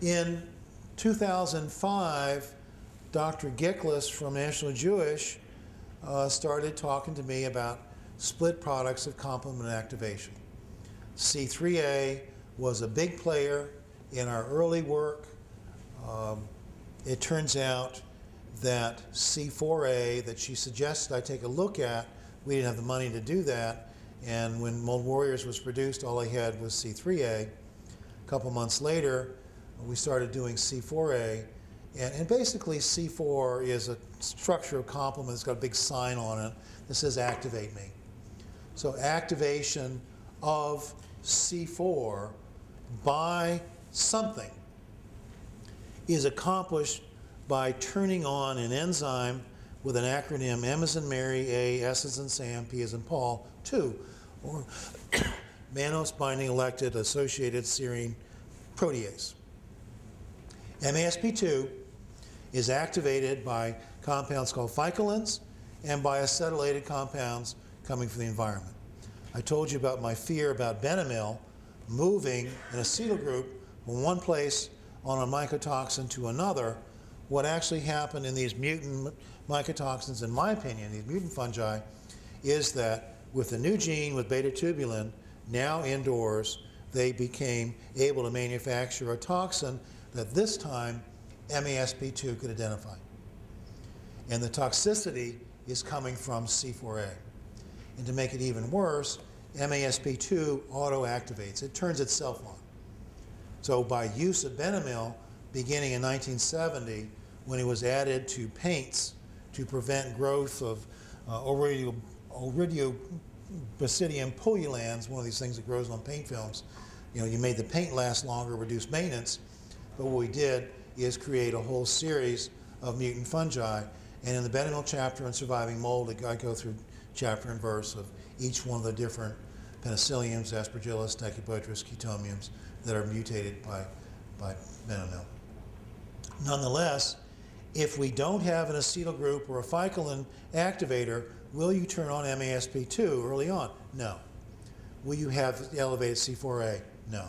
In 2005, Dr. Gickless from National Jewish uh, started talking to me about split products of complement activation. C3A was a big player in our early work. Um, it turns out that C4A that she suggested I take a look at, we didn't have the money to do that. And when Mold Warriors was produced, all I had was C3A. A couple months later, we started doing C4A. And, and basically, C4 is a structure of complement. It's got a big sign on it that says activate me. So, activation of C4 by something is accomplished by turning on an enzyme with an acronym M as in Mary, A, S as in Sam, P as in Paul, 2, or mannose binding lectin associated serine protease. MASP2 is activated by compounds called ficolins and by acetylated compounds coming from the environment. I told you about my fear about Benomyl moving an acetyl group from one place on a mycotoxin to another. What actually happened in these mutant mycotoxins, in my opinion, these mutant fungi, is that with the new gene with beta tubulin, now indoors, they became able to manufacture a toxin that this time MASP2 could identify. And the toxicity is coming from C4A. And to make it even worse, MASP2 auto-activates. It turns itself on. So by use of Benomyl, beginning in 1970, when it was added to paints to prevent growth of uh, Oredio pullulans, one of these things that grows on paint films, you know, you made the paint last longer, reduce maintenance, but what we did is create a whole series of mutant fungi. And in the Benomyl chapter on surviving mold, I go through chapter and verse of each one of the different penicilliums, aspergillus, decubotrys, chaetomiums that are mutated by, by Benomyl. Nonetheless, if we don't have an acetyl group or a ficolin activator, will you turn on MASP2 early on? No. Will you have elevated C4A? No.